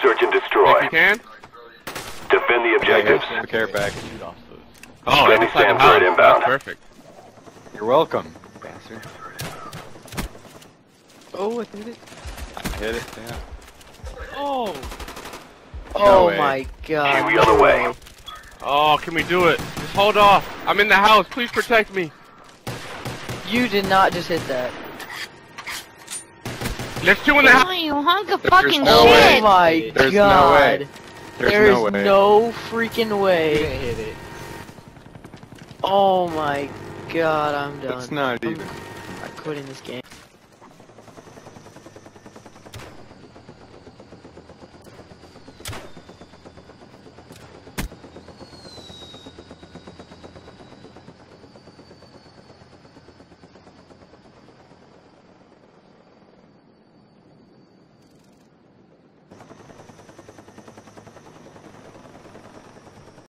search and If destroy. you can. Defend the objectives. the care package. Oh, Friendly inside the SAM house. turret inbound. That's perfect. You're welcome, bastard. Oh, I did it. I hit it, yeah. Oh. No oh way. my god. Huey on the way. Oh, can we do it? Just hold off. I'm in the house. Please protect me. You did not just hit that. There's two in the house. Oh, you hunk of There's fucking no Oh way. shit! my There's no way. There's There's no way. no freaking way. hit it. Oh my god, I'm done. It's not I'm, even. I'm quitting this game.